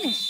finish.